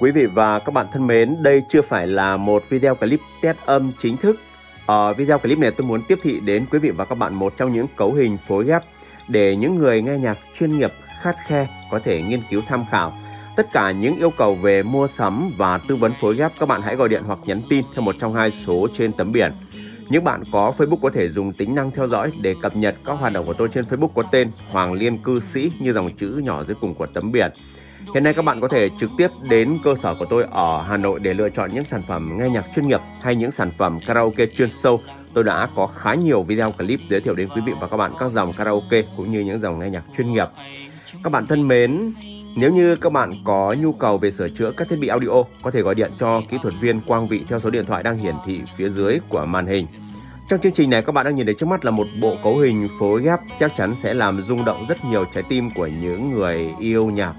Quý vị và các bạn thân mến, đây chưa phải là một video clip test âm chính thức. Ở video clip này tôi muốn tiếp thị đến quý vị và các bạn một trong những cấu hình phối ghép để những người nghe nhạc chuyên nghiệp khát khe có thể nghiên cứu tham khảo. Tất cả những yêu cầu về mua sắm và tư vấn phối ghép các bạn hãy gọi điện hoặc nhắn tin theo một trong hai số trên tấm biển. Những bạn có Facebook có thể dùng tính năng theo dõi để cập nhật các hoạt động của tôi trên Facebook có tên Hoàng Liên Cư Sĩ như dòng chữ nhỏ dưới cùng của tấm biển. Hiện nay các bạn có thể trực tiếp đến cơ sở của tôi ở Hà Nội để lựa chọn những sản phẩm nghe nhạc chuyên nghiệp hay những sản phẩm karaoke chuyên sâu. Tôi đã có khá nhiều video clip giới thiệu đến quý vị và các bạn các dòng karaoke cũng như những dòng nghe nhạc chuyên nghiệp. Các bạn thân mến, nếu như các bạn có nhu cầu về sửa chữa các thiết bị audio, có thể gọi điện cho kỹ thuật viên Quang Vị theo số điện thoại đang hiển thị phía dưới của màn hình. Trong chương trình này các bạn đang nhìn thấy trước mắt là một bộ cấu hình phối ghép chắc chắn sẽ làm rung động rất nhiều trái tim của những người yêu nhạc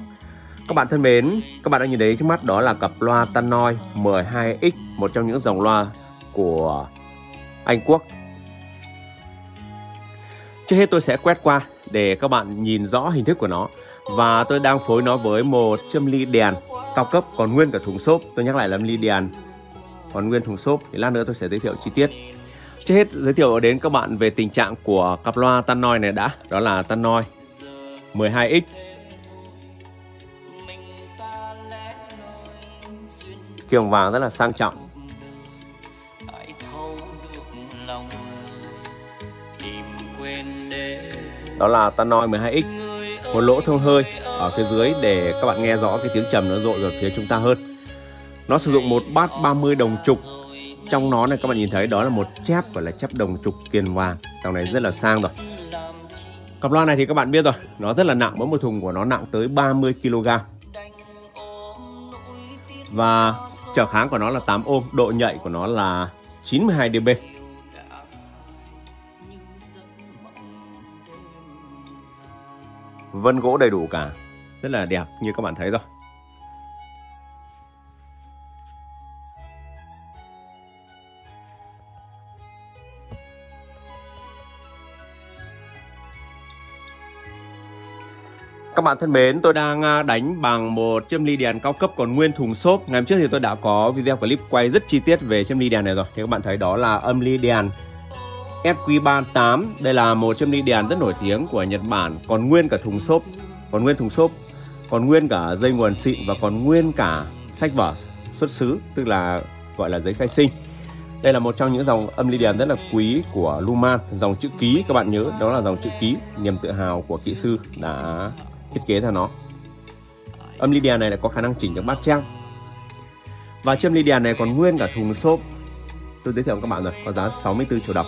các bạn thân mến, các bạn đang nhìn thấy trước mắt đó là cặp loa Tannoy 12X, một trong những dòng loa của Anh Quốc. Trước hết tôi sẽ quét qua để các bạn nhìn rõ hình thức của nó. Và tôi đang phối nó với một châm ly đèn cao cấp còn nguyên cả thùng xốp. Tôi nhắc lại là ly đèn còn nguyên thùng xốp. Thì lát nữa tôi sẽ giới thiệu chi tiết. Trước hết giới thiệu đến các bạn về tình trạng của cặp loa Tannoy này đã. Đó là Tannoy 12X kiềng vàng rất là sang trọng. Đó là Tannoy 12X một lỗ thông hơi ở phía dưới để các bạn nghe rõ cái tiếng trầm nó rội vào phía chúng ta hơn. Nó sử dụng một bát 30 đồng trục. Trong nó này các bạn nhìn thấy đó là một chép gọi là chép đồng trục kiền vàng. Dòng này rất là sang rồi. Cặp loa này thì các bạn biết rồi nó rất là nặng mỗi một thùng của nó nặng tới 30 kg và trở kháng của nó là 8 ohm, độ nhạy của nó là 92 dB. Vân gỗ đầy đủ cả, rất là đẹp như các bạn thấy rồi. Các bạn thân mến, tôi đang à, đánh bằng một chiếc ly đèn cao cấp còn nguyên thùng xốp. Ngày hôm trước thì tôi đã có video clip quay rất chi tiết về chiếc ly đèn này rồi. Thì các bạn thấy đó là âm ly đèn SQ38. Đây là một chiếc ly đèn rất nổi tiếng của Nhật Bản, còn nguyên cả thùng xốp, còn nguyên thùng xốp, còn nguyên cả dây nguồn xịn và còn nguyên cả sách vở xuất xứ, tức là gọi là giấy khai sinh. Đây là một trong những dòng âm ly đèn rất là quý của Luman, dòng chữ ký các bạn nhớ đó là dòng chữ ký niềm tự hào của kỹ sư đã thiết kế ra nó. Âm ly đèn này lại có khả năng chỉnh được bát treo. Và chiếc ly đèn này còn nguyên cả thùng xốp. Tôi giới thiệu với các bạn rồi, có giá 64 triệu đồng.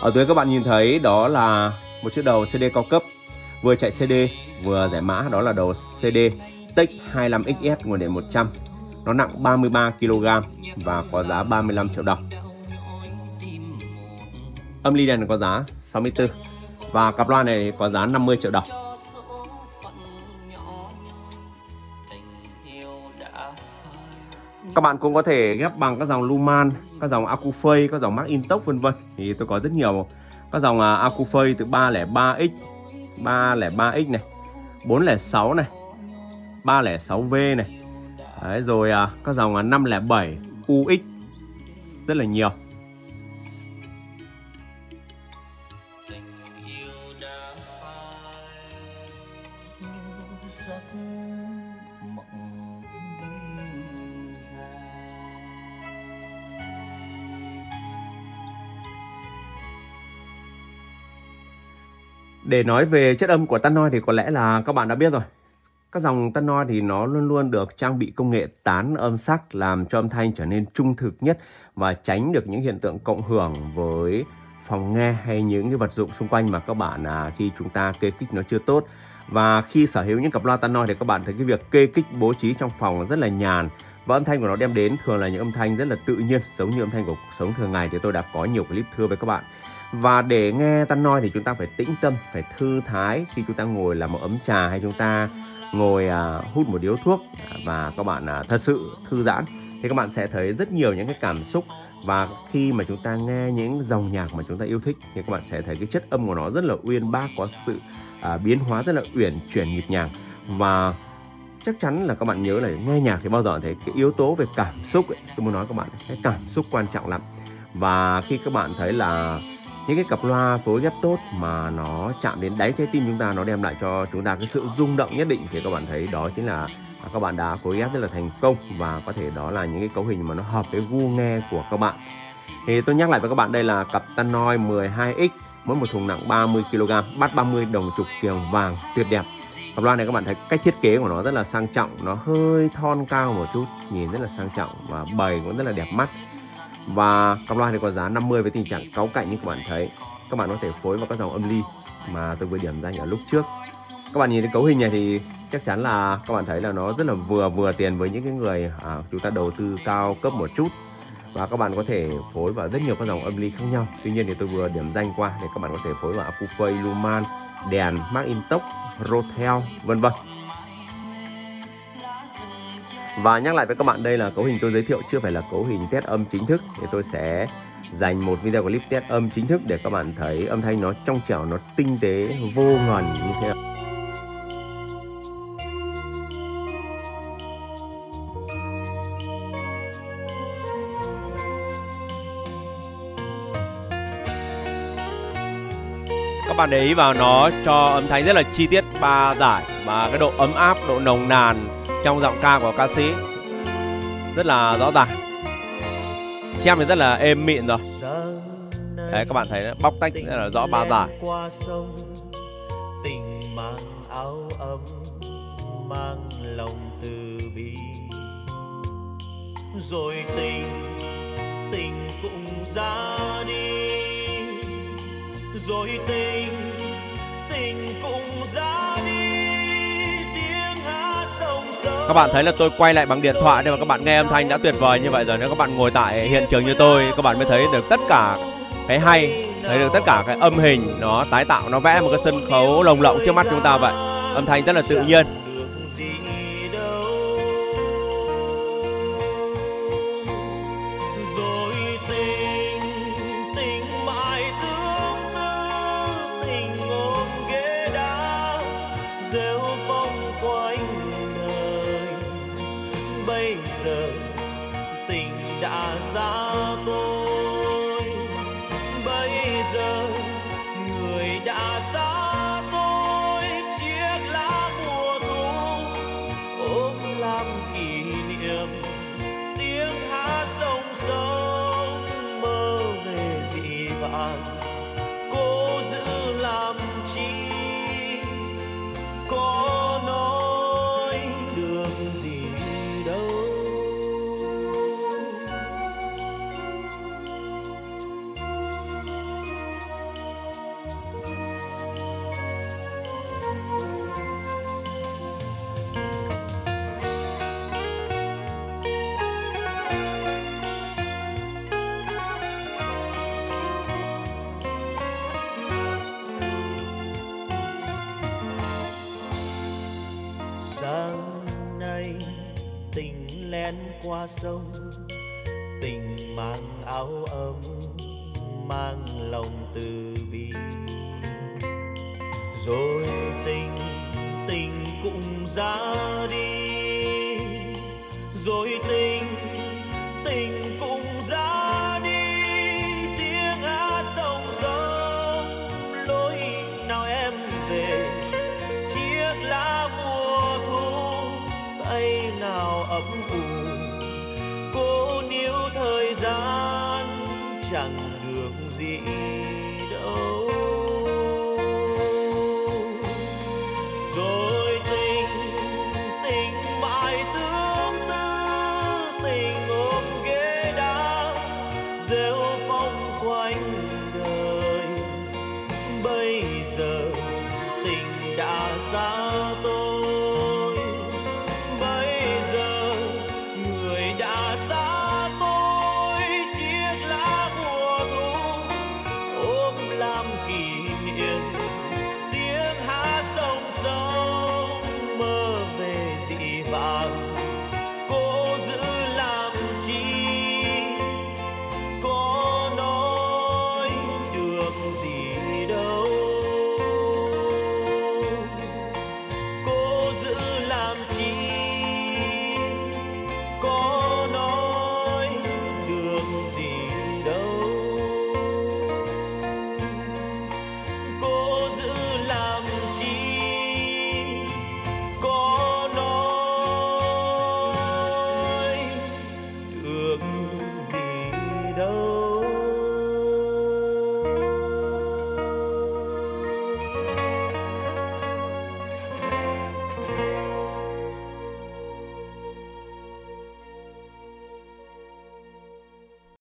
Ở dưới các bạn nhìn thấy đó là một chiếc đầu CD cao cấp, vừa chạy CD vừa giải mã, đó là đầu CD Tech 25XS nguồn điện 100 nó nặng 33 kg và có giá 35 triệu đồng. Âm ly đèn có giá 64 và cặp loa này có giá 50 triệu đồng. Các bạn cũng có thể ghép bằng các dòng Luman, các dòng acufei, các dòng Mark Intox vân vân. Thì tôi có rất nhiều các dòng à, acufei từ 303X, 303X này, 406 này, 306V này. Đấy, rồi à, các dòng à, 507 UX rất là nhiều. Để nói về chất âm của Tannoy thì có lẽ là các bạn đã biết rồi. Các dòng Tannoy thì nó luôn luôn được trang bị công nghệ tán âm sắc làm cho âm thanh trở nên trung thực nhất và tránh được những hiện tượng cộng hưởng với phòng nghe hay những cái vật dụng xung quanh mà các bạn à, khi chúng ta kê kích nó chưa tốt. Và khi sở hữu những cặp loa Tannoy thì các bạn thấy cái việc kê kích bố trí trong phòng rất là nhàn và âm thanh của nó đem đến thường là những âm thanh rất là tự nhiên giống như âm thanh của cuộc sống thường ngày thì tôi đã có nhiều clip thưa với các bạn và để nghe ta nói thì chúng ta phải tĩnh tâm, phải thư thái khi chúng ta ngồi làm một ấm trà hay chúng ta ngồi à, hút một điếu thuốc. Và các bạn à, thật sự thư giãn thì các bạn sẽ thấy rất nhiều những cái cảm xúc. Và khi mà chúng ta nghe những dòng nhạc mà chúng ta yêu thích thì các bạn sẽ thấy cái chất âm của nó rất là uyên bác có sự à, biến hóa rất là uyển chuyển nhịp nhàng. Và chắc chắn là các bạn nhớ là nghe nhạc thì bao giờ thấy cái yếu tố về cảm xúc ấy, tôi muốn nói các bạn cái cảm xúc quan trọng lắm. Và khi các bạn thấy là những cái cặp loa phối ghép tốt mà nó chạm đến đáy trái tim chúng ta, nó đem lại cho chúng ta cái sự rung động nhất định, thì các bạn thấy đó chính là à, các bạn đã phối ghép rất là thành công và có thể đó là những cái cấu hình mà nó hợp với gu nghe của các bạn. Thì tôi nhắc lại với các bạn, đây là cặp Tannoy 12X mỗi một thùng nặng 30 kg bắt 30 đồng trục kiềng vàng, tuyệt đẹp. Cặp loa này các bạn thấy cách thiết kế của nó rất là sang trọng, nó hơi thon cao một chút, nhìn rất là sang trọng và bày cũng rất là đẹp mắt và cặp loa này có giá 50 với tình trạng cáu cạnh như các bạn thấy. Các bạn có thể phối vào các dòng âm ly mà tôi vừa điểm danh ở lúc trước. Các bạn nhìn thấy cấu hình này thì chắc chắn là các bạn thấy là nó rất là vừa vừa tiền với những cái người à, chúng ta đầu tư cao cấp một chút. Và các bạn có thể phối vào rất nhiều các dòng âm ly khác nhau. Tuy nhiên thì tôi vừa điểm danh qua để các bạn có thể phối vào Apufei, Luman, đèn, Macintosh, Rotel vân vân và nhắc lại với các bạn, đây là cấu hình tôi giới thiệu, chưa phải là cấu hình test âm chính thức. Thì tôi sẽ dành một video clip test âm chính thức để các bạn thấy âm thanh nó trong trẻo, nó tinh tế, vô ngần như thế nào bạn để ý vào nó cho âm thanh rất là chi tiết ba giải và cái độ ấm áp độ nồng nàn trong giọng ca của ca sĩ. Rất là rõ ràng. Xem thì rất là êm mịn rồi. Đấy các bạn thấy đó, bóc tách rất là rõ ba giải. Tình mang áo ấm mang lòng từ bi. Rồi tình tình cũng ra đi rồi tình tình cũng ra đi các bạn thấy là tôi quay lại bằng điện thoại để mà các bạn nghe âm thanh đã tuyệt vời như vậy rồi. Nếu các bạn ngồi tại hiện trường như tôi, các bạn mới thấy được tất cả cái hay, thấy được tất cả cái âm hình nó tái tạo, nó vẽ một cái sân khấu lồng lộng trước mắt chúng ta vậy. Âm thanh rất là tự nhiên. Sáng nay tình len qua sông, tình mang áo ấm, mang lòng từ bi. Rồi tình tình cũng ra đi, rồi tình